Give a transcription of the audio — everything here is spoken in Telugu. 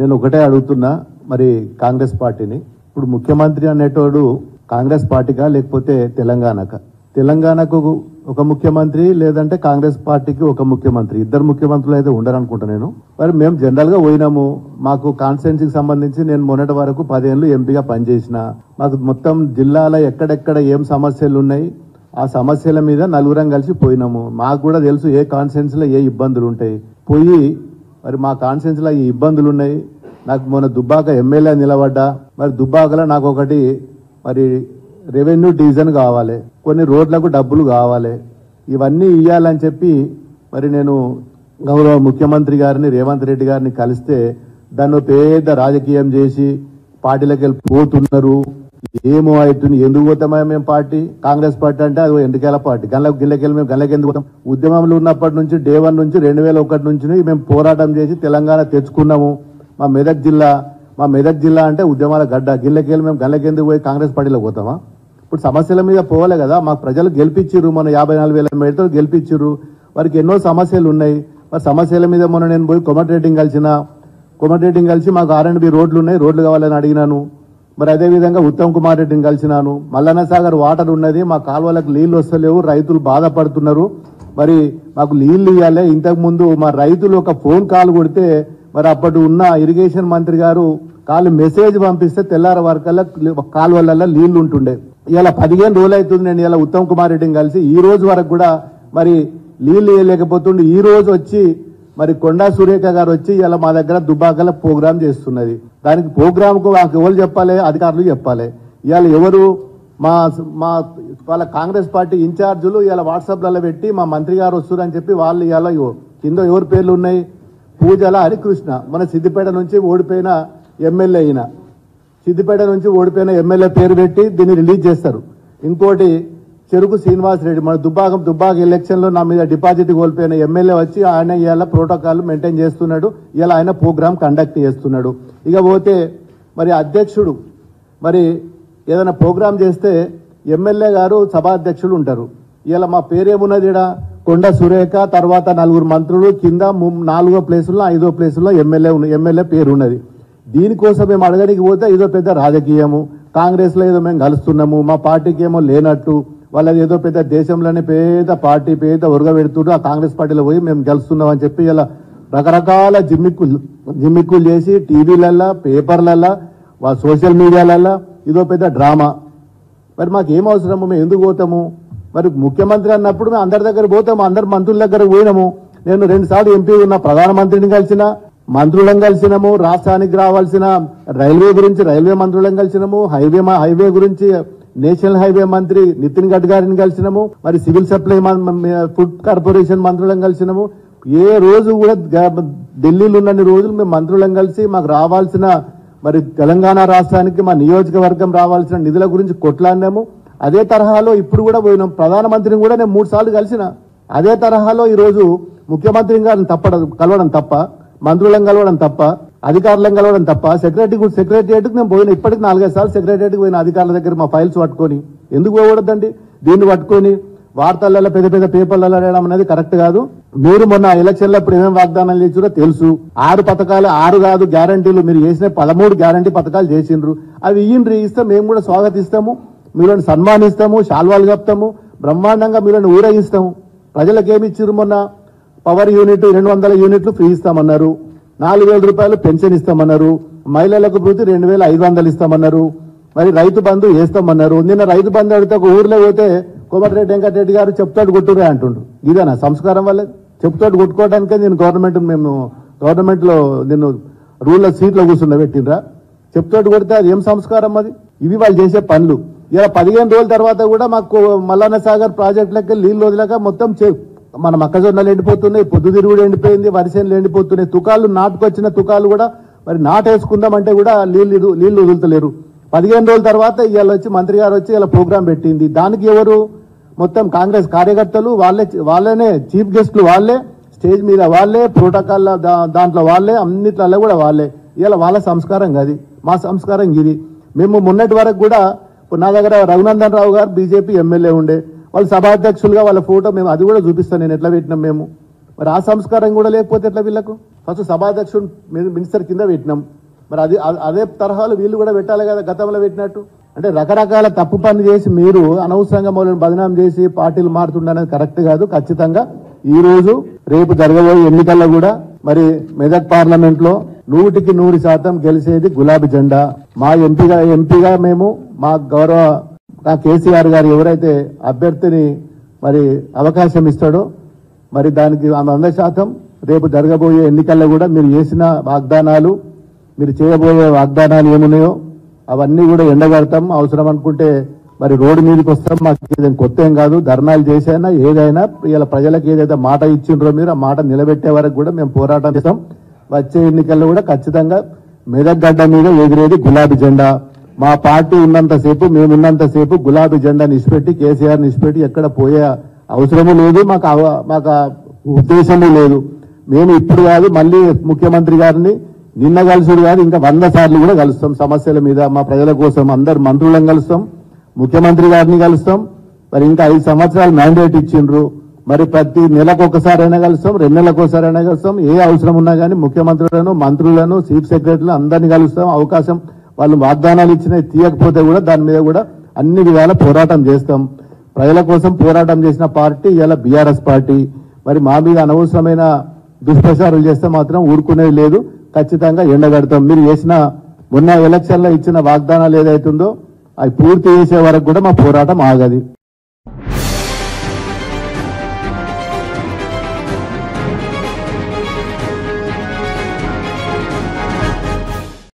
నేను ఒకటే అడుగుతున్నా మరి కాంగ్రెస్ పార్టీని. ఇప్పుడు ముఖ్యమంత్రి అనేటోడు కాంగ్రెస్ పార్టీకా లేకపోతే తెలంగాణక? తెలంగాణకు ఒక ముఖ్యమంత్రి లేదంటే కాంగ్రెస్ పార్టీకి ఒక ముఖ్యమంత్రి? ఇద్దరు ముఖ్యమంత్రులు అయితే ఉండరనుకుంటా నేను. మరి మేము జనరల్గా పోయినాము. మాకు కాన్స్టిట్యున్సీకి సంబంధించి నేను మొన్నటి వరకు పదేళ్ళు ఎంపీగా పనిచేసిన. మాకు మొత్తం జిల్లాల ఎక్కడెక్కడ ఏం సమస్యలు ఉన్నాయి ఆ సమస్యల మీద నలుగురం కలిసి పోయినాము. మాకు కూడా తెలుసు ఏ కాన్స్టిట్యున్సీలో ఏ ఇబ్బందులు ఉంటాయి. పోయి మరి మా కాన్స్టిట్యున్సీలో ఈ ఇబ్బందులు ఉన్నాయి. నాకు మొన్న దుబ్బాక ఎమ్మెల్యే నిలబడ్డా. మరి దుబ్బాకలో నాకు ఒకటి మరి రెవెన్యూ డివిజన్ కావాలి. కొన్ని రోడ్లకు డబ్బులు కావాలి. ఇవన్నీ ఇవ్వాలని చెప్పి మరి నేను గౌరవ ముఖ్యమంత్రి గారిని రేవంత్ రెడ్డి గారిని కలిస్తే దాన్ని పేద పెద్ద రాజకీయం చేసి పార్టీలకు వెళ్ళి పోతున్నారు. ఏమో అవుతుంది ఎందుకు పోతామా మేము పార్టీ? కాంగ్రెస్ పార్టీ అంటే అది ఎండుకేల పార్టీ? గల్ల గిల్లకెళ్ళి మేము గల్లకి ఎందుకు పోతాం? ఉద్యమంలో ఉన్నప్పటి నుంచి డే వన్ నుంచి రెండు వేల ఒకటి నుంచి మేము పోరాటం చేసి తెలంగాణ తెచ్చుకున్నాము. మా మెదక్ జిల్లా మా మెదక్ జిల్లా అంటే ఉద్యమాల గడ్డ. గిల్లకెళ్ళి మేము గల్లకెందుకు పోయి కాంగ్రెస్ పార్టీలో పోతామా? ఇప్పుడు సమస్యల మీద పోవాలి కదా. మాకు ప్రజలు గెలిపించారు మన యాభై నాలుగు వేల మేడతో గెలిపించిర్రు వారికి ఎన్నో సమస్యలు ఉన్నాయి. మరి సమస్యల మీద మొన్న నేను పోయి కొమటరేటింగ్ కలిసిన కొమటరేటింగ్ కలిసి మాకు ఆర్ అండ్ బి రోడ్లు ఉన్నాయి. రోడ్లు కావాలని అడిగినాను. మరి అదే విధంగా ఉత్తమ్ కుమార్ రెడ్డిని కలిసినాను. మల్లన్న సాగర్ వాటర్ ఉన్నది. మా కాలువలకు నీళ్ళు వస్తలేవు. రైతులు బాధపడుతున్నారు. మరి మాకు నీళ్ళు ఇవ్వాలి. ఇంతకు ముందు మా రైతులు ఒక ఫోన్ కాల్ కొడితే మరి అప్పటి ఉన్న ఇరిగేషన్ మంత్రి గారు కాలు మెసేజ్ పంపిస్తే తెల్లార వరకల్లా కాలువలలో నీళ్ళు ఉంటుండే. ఇలా పదిహేను రోజులు అవుతుంది నేను ఇలా ఉత్తమ్ కుమార్ రెడ్డిని కలిసి. ఈ రోజు వరకు కూడా మరి నీళ్ళు ఇవ్వలేకపోతుండే ఈ రోజు వచ్చి మరి కొండా సురేఖ గారు వచ్చి ఇలా మా దగ్గర దుబ్బాకల ప్రోగ్రామ్ చేస్తున్నది. దానికి ప్రోగ్రామ్కు మాకు ఎవరు చెప్పాలి? అధికారులు చెప్పాలి. ఇవాళ ఎవరు? మా మా వాళ్ళ కాంగ్రెస్ పార్టీ ఇన్ఛార్జీలు ఇలా వాట్సాప్లలో పెట్టి మా మంత్రి గారు వస్తున్నారని చెప్పి వాళ్ళు ఇలా కింద ఎవరి పేర్లు ఉన్నాయి? పూజల హరికృష్ణ. మన సిద్దిపేట నుంచి ఓడిపోయిన ఎమ్మెల్యే అయిన. సిద్దిపేట నుంచి ఓడిపోయిన ఎమ్మెల్యే పేరు పెట్టి దీన్ని రిలీజ్ చేస్తారు. ఇంకోటి చెరుకు శ్రీనివాస్ రెడ్డి. మన దుబ్బాకం దుబ్బాక ఎలక్షన్లో నా మీద డిపాజిట్ కోల్పోయిన ఎమ్మెల్యే వచ్చి ఆయన ఇవాళ ప్రోటోకాల్ మెయింటైన్ చేస్తున్నాడు. ఇలా ఆయన ప్రోగ్రామ్ కండక్ట్ చేస్తున్నాడు. ఇక పోతే మరి అధ్యక్షుడు మరి ఏదైనా ప్రోగ్రామ్ చేస్తే ఎమ్మెల్యే గారు సభాధ్యక్షులు ఉంటారు. ఇలా మా పేరేమున్నది ఈడ కొండ సురేఖ తర్వాత నలుగురు మంత్రులు కింద ము- నాలుగో ప్లేసుల్లో ఐదో ప్లేసుల్లో ఎమ్మెల్యే ఎమ్మెల్యే పేరు ఉన్నది దీనికోసం మేము అడగడానికి పోతే ఏదో పెద్ద రాజకీయము. కాంగ్రెస్లో ఏదో మేము కలుస్తున్నాము మా పార్టీకి ఏమో లేనట్టు. వాళ్ళది ఏదో పెద్ద దేశంలోనే పేద పార్టీ పేద ఉరగబెడుతుంటూ ఆ కాంగ్రెస్ పార్టీలో పోయి మేము గెలుస్తున్నాం అని చెప్పి ఇలా రకరకాల జిమ్మిక్కులు జిమ్మిక్కులు చేసి టీవీలల్లా పేపర్లల్లా సోషల్ మీడియాలల్లా ఇదో పెద్ద డ్రామా. మరి మాకు ఏం అవసరము? మేము ఎందుకు పోతాము? మరి ముఖ్యమంత్రి అన్నప్పుడు మేము అందరి దగ్గర పోతాము అందరు మంత్రుల దగ్గర పోయినాము. నేను రెండు సార్లు ఎంపీ ఉన్న ప్రధానమంత్రిని కలిసిన మంత్రులను కలిసినాము రాష్ట్రానికి రావాల్సిన రైల్వే గురించి రైల్వే మంత్రులను కలిసినాము హైవే మా- హైవే గురించి నేషనల్ హైవే మంత్రి నితిన్ గడ్కరీని కలిసినాము మరి సివిల్ సప్లై ఫుడ్ కార్పొరేషన్ మంత్రులను కలిసినాము. ఏ రోజు కూడా ఢిల్లీలో ఉన్నన్ని రోజులు మేము మంత్రులను కలిసి మాకు రావాల్సిన మరి తెలంగాణ రాష్ట్రానికి మా నియోజకవర్గం రావాల్సిన నిధుల గురించి కొట్లాడినాము. అదే తరహాలో ఇప్పుడు కూడా పోయినాం. ప్రధానమంత్రిని కూడా నేను మూడు సార్లు కలిసిన. అదే తరహాలో ఈరోజు ముఖ్యమంత్రిని గారిని తప్ప కలవడం తప్ప మంత్రులను కలవడం తప్ప అధికారులను కలవడం తప్ప సెక్రటరీ సెక్రటరియట్కి నేను పోయిన. ఇప్పటికి నాలుగైదు సార్లు సెక్రటరియట్కి పోయిన అధికారుల దగ్గర మా ఫైల్స్ పట్టుకొని. ఎందుకు పోకూడదండి? దీన్ని పట్టుకొని వార్తలలో పెద్ద పెద్ద పేపర్లలో రాయడం అనేది కరెక్ట్ కాదు. మీరు మొన్న ఎలక్షన్లో ఇప్పుడు ఏమేమి వాగ్దానాలు చేసిరో తెలుసు. ఆరు పథకాలు ఆరు కాదు గ్యారంటీలు. మీరు చేసిన పదమూడు గ్యారంటీ పథకాలు చేసిండ్రు. అవి ఇయ్యండ్రి ఇస్తే మేము కూడా స్వాగతిస్తాము. మీలను సన్మానిస్తాము శాల్వాలు కప్తాము బ్రహ్మాండంగా మీలను ఊరేగిస్తాము. ప్రజలకు ఏమి ఇచ్చిర్రు మొన్న? పవర్ యూనిట్ రెండు వందల యూనిట్లు ఫ్రీ ఇస్తామన్నారు. నాలుగు వేల రూపాయలు పెన్షన్ ఇస్తామన్నారు. మహిళలకు ప్రతి రెండు వేల ఐదు వందలు ఇస్తామన్నారు. మరి రైతు బంధు వేస్తామన్నారు. నిన్న రైతు బంధు అడితే ఒక ఊర్లో పోతే కోమటిరెడ్డి వెంకటరెడ్డి గారు చెప్తాడు కొట్టురే అంటుండు. ఇదేనా సంస్కారం వల్ల చెప్తాడు కొట్టుకోవడానికే నేను గవర్నమెంట్ మేము గవర్నమెంట్లో నిన్ను నేను సీట్లో కూర్చున్న పెట్టినరా చెప్తాడు కొడితే అది ఏం సంస్కారం అది? ఇవి వాళ్ళు చేసే పనులు. ఇలా పదిహేను రోజుల తర్వాత కూడా మాకు మల్లన్న సాగర్ ప్రాజెక్టులకి నీళ్ళు వదిలేక మొత్తం చే మన మొక్కజొన్నలు ఎండిపోతున్నాయి పొద్దుతిరుగుడు ఎండిపోయింది వరిసేనులు ఎండిపోతున్నాయి. తుకాలు నాటుకొచ్చిన తుకాలు కూడా మరి నాటేసుకుందామంటే కూడా నీళ్ళు నీళ్ళు వదులుతలేరు. పదిహేను రోజుల తర్వాత ఇవాళ వచ్చి మంత్రి గారు వచ్చి ఇలా ప్రోగ్రాం పెట్టింది. దానికి ఎవరు మొత్తం కాంగ్రెస్ కార్యకర్తలు వాళ్ళే వాళ్ళనే చీఫ్ గెస్ట్లు వాళ్ళే స్టేజ్ మీద వాళ్ళే ప్రోటోకాల్ దాంట్లో వాళ్ళే అన్నిట్లలో కూడా వాళ్ళే. ఇలా వాళ్ళ సంస్కారం కాదు. మా సంస్కారం ఇది. మేము మొన్నటి వరకు కూడా నా దగ్గర రఘునందన్ రావు గారు బీజేపీ ఎమ్మెల్యే ఉండే. వాళ్ళు సభాధ్యక్షులుగా వాళ్ళ ఫోటో మేము అది కూడా చూపిస్తాను నేను ఎట్లా పెట్టినాం మేము. మరి ఆ సంస్కారం కూడా లేకపోతే ఎట్లా వీళ్ళకు? ఫస్ట్ సభాధ్యక్షుడు మినిస్టర్ కింద పెట్టినాం. మరి అది అదే తరహాలో వీళ్ళు కూడా పెట్టాలి కదా గతంలో పెట్టినట్టు. అంటే రకరకాల తప్పు పనులు చేసి మీరు అనవసరంగా మొదలు బదనాం చేసి పార్టీలు మారుతుండనేది కరెక్ట్ కాదు ఖచ్చితంగా. ఈ రోజు రేపు జరగబోయే ఎన్నికల్లో కూడా మరి మెదక్ పార్లమెంట్లో నూటికి నూరు శాతం గెలిచేది గులాబీ జెండా. మా ఎంపీగా ఎంపీగా మేము మా గౌరవ మా కేసీఆర్ గారు ఎవరైతే అభ్యర్థిని మరి అవకాశం ఇస్తాడో మరి దానికి వంద శాతం. రేపు జరగబోయే ఎన్నికల్లో కూడా మీరు చేసిన వాగ్దానాలు మీరు చేయబోయే వాగ్దానాలు ఏమున్నాయో అవన్నీ కూడా ఎండగడతాం. అవసరం అనుకుంటే మరి రోడ్డు మీదకి వస్తాం. మాకు ఏదైనా కొత్త ఏం కాదు. ధర్నాలు చేసైనా ఏదైనా ఇలా ప్రజలకు ఏదైతే మాట ఇచ్చిండ్రో మీరు ఆ మాట నిలబెట్టే వరకు కూడా మేము పోరాటం చేస్తాం. వచ్చే ఎన్నికల్లో కూడా ఖచ్చితంగా మెదక్ గడ్డ మీద ఎగిరేది గులాబీ జెండా. మా పార్టీ ఉన్నంతసేపు మేమున్నంతసేపు గులాబీ జెండా నిష్పెట్టి కేసీఆర్ నిష్పెట్టి ఎక్కడ పోయే అవసరము లేదు. మాకు అవ- మాకు ఉద్దేశము లేదు. మేము ఇప్పుడు కాదు మళ్ళీ ముఖ్యమంత్రి గారిని నిన్న కలుసుడు కాదు ఇంకా వంద సార్లు కూడా కలుస్తాం. సమస్యల మీద మా ప్రజల కోసం అందరు మంత్రులను కలుస్తాం. ముఖ్యమంత్రి గారిని కలుస్తాం. మరి ఇంకా ఐదు సంవత్సరాలు మ్యాండేట్ ఇచ్చిండ్రు. మరి ప్రతి నెలకు ఒకసారైనా కలుస్తాం రెండు నెలలకు ఒకసారైనా కలుస్తాం. ఏ అవసరం ఉన్నా కానీ ముఖ్యమంత్రులను మంత్రులను చీఫ్ సెక్రటరీలను అందరినీ కలుస్తాం. అవకాశం వాళ్ళు వాగ్దానాలు ఇచ్చినవి తీయకపోతే కూడా దాని మీద కూడా అన్ని విధాల పోరాటం చేస్తాం. ప్రజల కోసం పోరాటం చేసిన పార్టీ ఇలా బీఆర్ఎస్ పార్టీ. మరి మా మీద అనవసరమైన దుష్ప్రచారాలు చేస్తే మాత్రం ఊరుకునేది లేదు. ఖచ్చితంగా ఎండగడతాం. మీరు చేసిన మొన్న ఎలక్షన్లో ఇచ్చిన వాగ్దానాలు ఏదైతుందో అవి పూర్తి చేసే వరకు కూడా మా పోరాటం ఆగది.